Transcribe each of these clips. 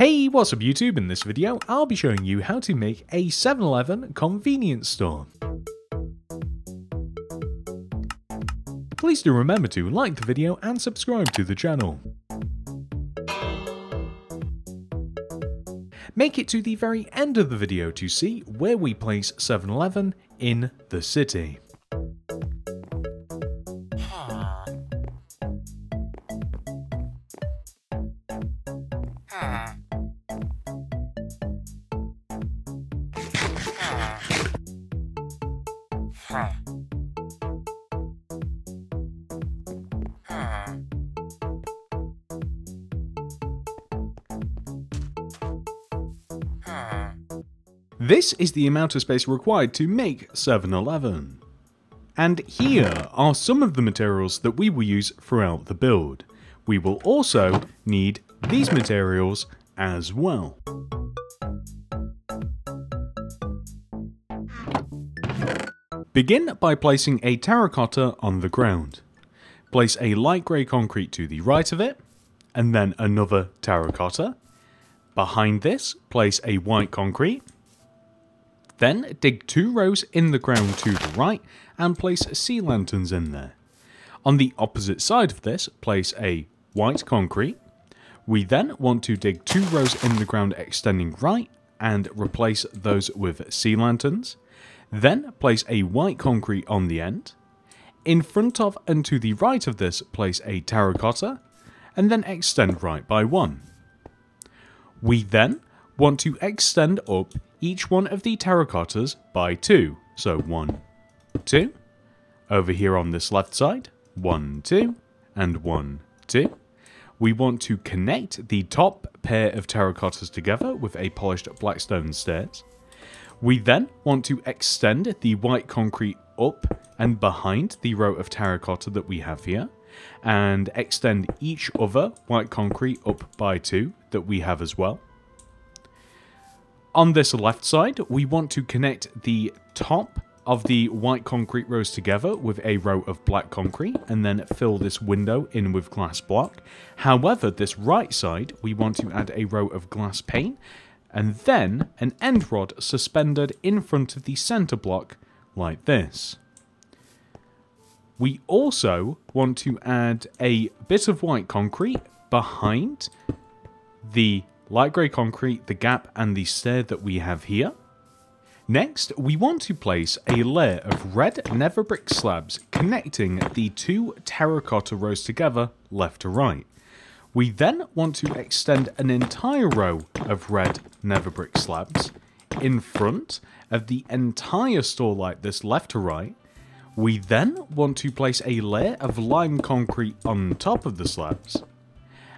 Hey, what's up YouTube? In this video, I'll be showing you how to make a 7-Eleven convenience store. Please do remember to like the video and subscribe to the channel. Make it to the very end of the video to see where we place 7-Eleven in the city. This is the amount of space required to make 7-Eleven. And here are some of the materials that we will use throughout the build. We will also need these materials as well. Begin by placing a terracotta on the ground. Place a light grey concrete to the right of it, and then another terracotta. Behind this, place a white concrete. Then dig two rows in the ground to the right and place sea lanterns in there. On the opposite side of this, place a white concrete. We then want to dig two rows in the ground extending right and replace those with sea lanterns. Then place a white concrete on the end. In front of and to the right of this, place a terracotta, and then extend right by one. We then want to extend up each one of the terracottas by two. So one, two. Over here on this left side, one, two, and one, two. We want to connect the top pair of terracottas together with a polished blackstone stairs. We then want to extend the white concrete up and behind the row of terracotta that we have here, and extend each other white concrete up by two that we have as well. On this left side, we want to connect the top of the white concrete rows together with a row of black concrete and then fill this window in with glass block. However, this right side, we want to add a row of glass pane and then an end rod suspended in front of the center block like this. We also want to add a bit of white concrete behind the light grey concrete, the gap and the stair that we have here. Next, we want to place a layer of red nether brick slabs connecting the two terracotta rows together left to right. We then want to extend an entire row of red nether brick slabs in front of the entire store like this left to right. We then want to place a layer of lime concrete on top of the slabs,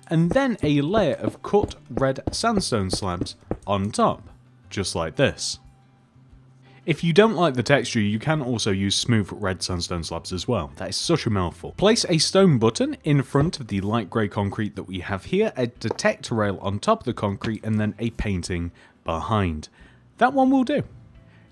and then a layer of cut red sandstone slabs on top, just like this. If you don't like the texture, you can also use smooth red sandstone slabs as well. That is such a mouthful. Place a stone button in front of the light grey concrete that we have here, a detector rail on top of the concrete, and then a painting behind. That one will do.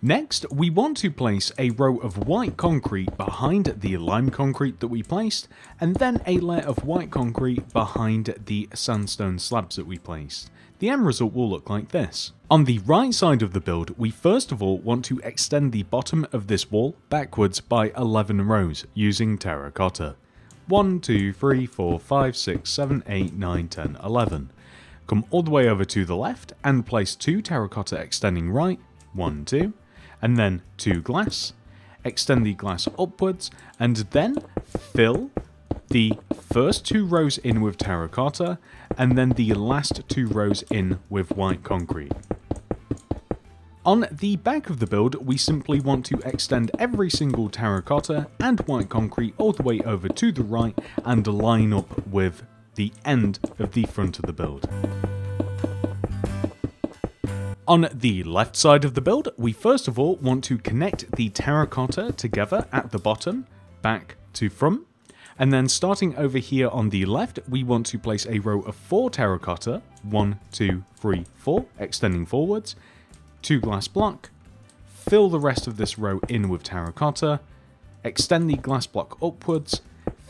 Next, we want to place a row of white concrete behind the lime concrete that we placed, and then a layer of white concrete behind the sandstone slabs that we placed the end result will look like this. On the right side of the build, we first of all want to extend the bottom of this wall backwards by 11 rows using terracotta. 1, 2, 3, 4, 5, 6, 7, 8, 9, 10, 11. Come all the way over to the left and place two terracotta extending right, 1, 2, and then two glass. Extend the glass upwards and then fill the first two rows in with terracotta, and then the last two rows in with white concrete. On the back of the build, we simply want to extend every single terracotta and white concrete all the way over to the right and line up with the end of the front of the build. On the left side of the build, we first of all want to connect the terracotta together at the bottom, back to front, and then starting over here on the left, we want to place a row of four terracotta, one, two, three, four, extending forwards, two glass block, fill the rest of this row in with terracotta, extend the glass block upwards,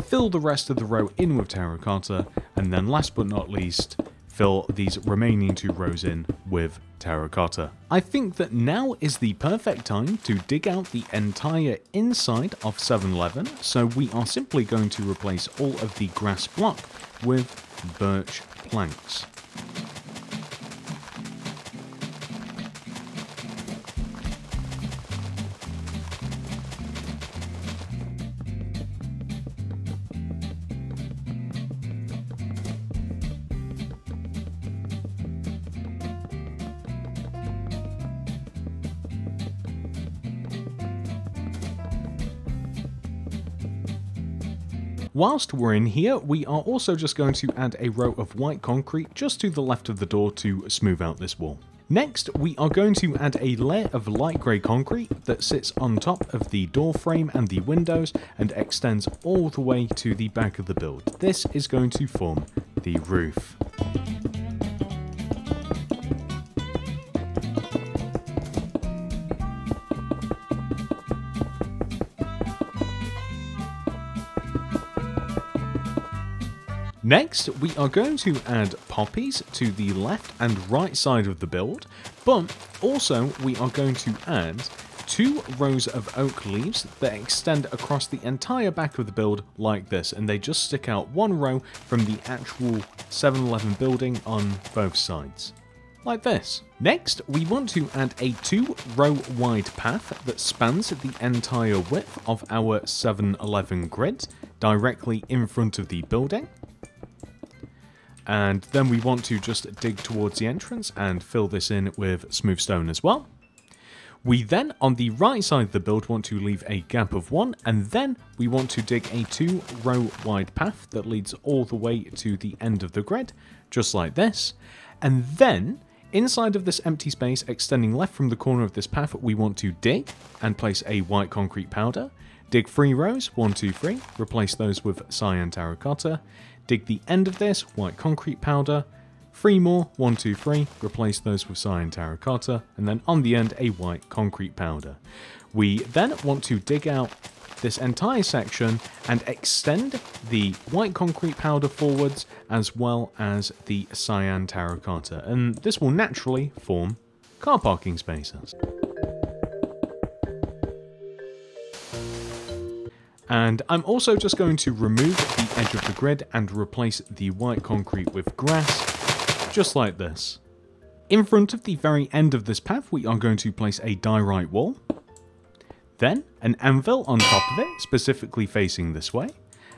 fill the rest of the row in with terracotta, and then last but not least, fill these remaining two rows in with terracotta. I think that now is the perfect time to dig out the entire inside of 7-Eleven, so we are simply going to replace all of the grass block with birch planks. Whilst we're in here, we are also just going to add a row of white concrete just to the left of the door to smooth out this wall. Next, we are going to add a layer of light grey concrete that sits on top of the door frame and the windows and extends all the way to the back of the build. This is going to form the roof. Next, we are going to add poppies to the left and right side of the build, but also we are going to add two rows of oak leaves that extend across the entire back of the build like this, and they just stick out one row from the actual 7-Eleven building on both sides. Like this. Next, we want to add a two row wide path that spans the entire width of our 7-Eleven grid directly in front of the building and then we want to just dig towards the entrance and fill this in with smooth stone as well. We then, on the right side of the build, want to leave a gap of one, and then we want to dig a two row wide path that leads all the way to the end of the grid, just like this. And then, inside of this empty space extending left from the corner of this path, we want to dig and place a white concrete powder. Dig three rows, one, two, three, replace those with cyan terracotta. Dig the end of this, white concrete powder. Three more, one, two, three, replace those with cyan terracotta, and then on the end, a white concrete powder. We then want to dig out this entire section and extend the white concrete powder forwards as well as the cyan terracotta, and this will naturally form car parking spaces. And I'm also just going to remove the edge of the grid and replace the white concrete with grass, just like this. In front of the very end of this path, we are going to place a diorite wall. Then, an anvil on top of it, specifically facing this way.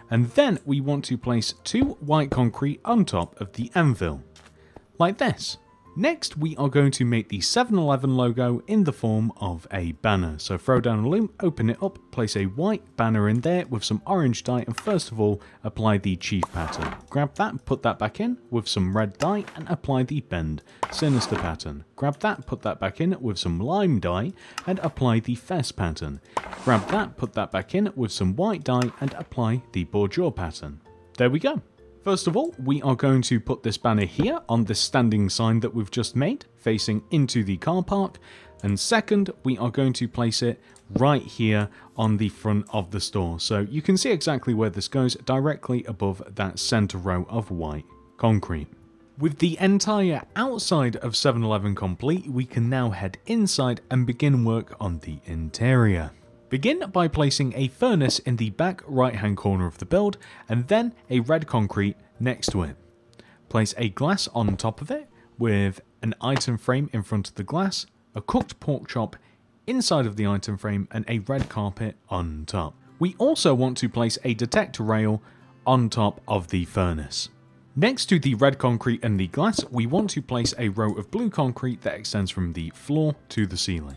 And then we want to place two white concrete on top of the anvil, like this. Next, we are going to make the 7-Eleven logo in the form of a banner. So throw down a loom, open it up, place a white banner in there with some orange dye, and first of all, apply the chief pattern. Grab that, put that back in with some red dye, and apply the bend, sinister pattern. Grab that, put that back in with some lime dye, and apply the fess pattern. Grab that, put that back in with some white dye, and apply the bordure pattern. There we go. First of all, we are going to put this banner here on this standing sign that we've just made, facing into the car park. And second, we are going to place it right here on the front of the store. So you can see exactly where this goes, directly above that center row of white concrete. With the entire outside of 7-Eleven complete, we can now head inside and begin work on the interior. Begin by placing a furnace in the back right hand corner of the build and then a red concrete next to it. Place a glass on top of it with an item frame in front of the glass, a cooked pork chop inside of the item frame and a red carpet on top. We also want to place a detector rail on top of the furnace. Next to the red concrete and the glass, we want to place a row of blue concrete that extends from the floor to the ceiling.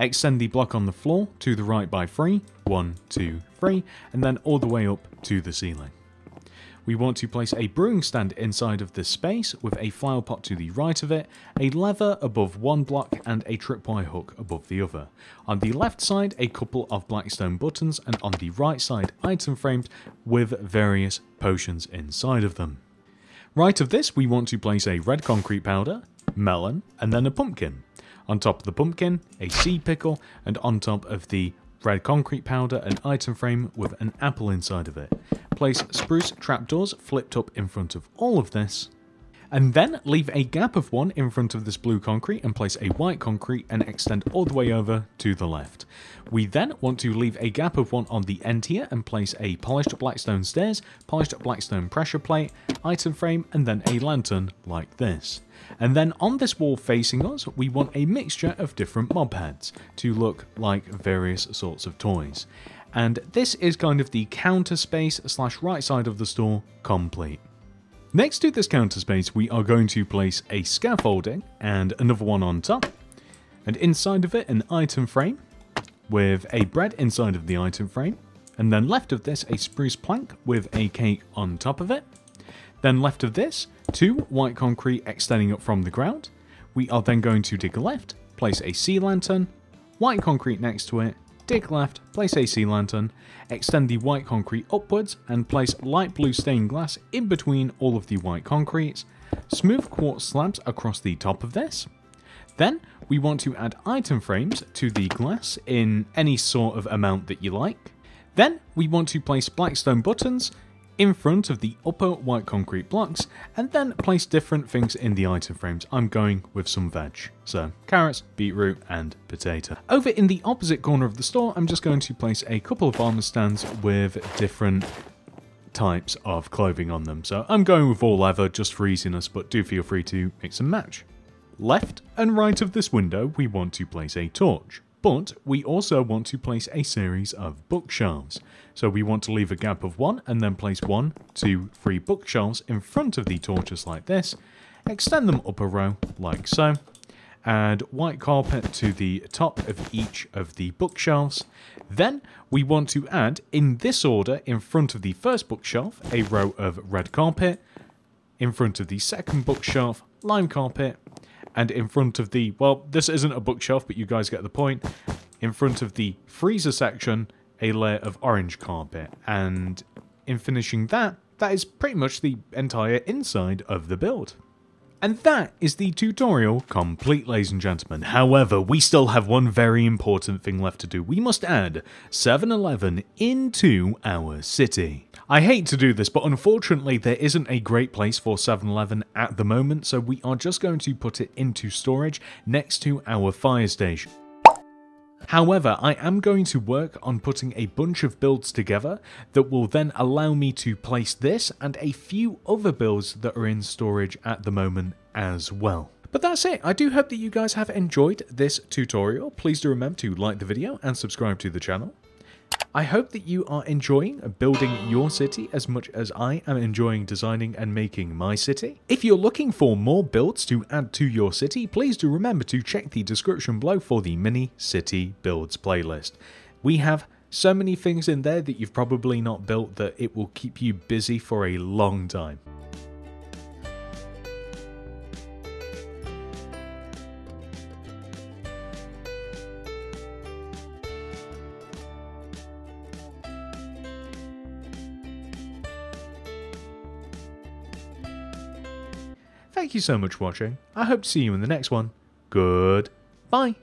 Extend the block on the floor to the right by three, one, two, three, and then all the way up to the ceiling. We want to place a brewing stand inside of this space with a flower pot to the right of it, a lever above one block and a tripwire hook above the other. On the left side a couple of blackstone buttons and on the right side item frames with various potions inside of them. Right of this we want to place a red concrete powder, melon and then a pumpkin. On top of the pumpkin, a sea pickle, and on top of the red concrete powder, an item frame with an apple inside of it. Place spruce trapdoors flipped up in front of all of this. And then leave a gap of one in front of this blue concrete and place a white concrete and extend all the way over to the left. We then want to leave a gap of one on the end here and place a polished blackstone stairs, polished blackstone pressure plate, item frame, and then a lantern like this. And then on this wall facing us, we want a mixture of different mob heads to look like various sorts of toys. And this is kind of the counter space slash right side of the store complete. Next to this counter space, we are going to place a scaffolding and another one on top. And inside of it, an item frame with a bread inside of the item frame. And then left of this, a spruce plank with a cake on top of it. Then left of this, two white concrete extending up from the ground. We are then going to dig left, place a sea lantern, white concrete next to it, dig left, place a sea lantern, extend the white concrete upwards and place light blue stained glass in between all of the white concretes, smooth quartz slabs across the top of this. Then we want to add item frames to the glass in any sort of amount that you like. Then we want to place blackstone buttons in front of the upper white concrete blocks and then place different things in the item frames. I'm going with some veg, so carrots, beetroot and potato. Over in the opposite corner of the store, I'm just going to place a couple of armor stands with different types of clothing on them. So I'm going with all leather just for easiness, but do feel free to mix and match. Left and right of this window, we want to place a torch. But we also want to place a series of bookshelves. So we want to leave a gap of one and then place one, two, three bookshelves in front of the torches like this. Extend them up a row like so. Add white carpet to the top of each of the bookshelves. Then we want to add, in this order, in front of the first bookshelf, a row of red carpet. In front of the second bookshelf, lime carpet and in front of the, well, this isn't a bookshelf, but you guys get the point. In front of the freezer section, a layer of orange carpet. And in finishing that, that is pretty much the entire inside of the build. And that is the tutorial complete, ladies and gentlemen. However, we still have one very important thing left to do. We must add 7-Eleven into our city. I hate to do this, but unfortunately there isn't a great place for 7-Eleven at the moment, so we are just going to put it into storage next to our fire station. However, I am going to work on putting a bunch of builds together that will then allow me to place this and a few other builds that are in storage at the moment as well. But that's it. I do hope that you guys have enjoyed this tutorial. Please do remember to like the video and subscribe to the channel. I hope that you are enjoying building your city as much as I am enjoying designing and making my city. If you're looking for more builds to add to your city, please do remember to check the description below for the mini city builds playlist. We have so many things in there that you've probably not built that it will keep you busy for a long time. Thank you so much for watching. I hope to see you in the next one. Goodbye.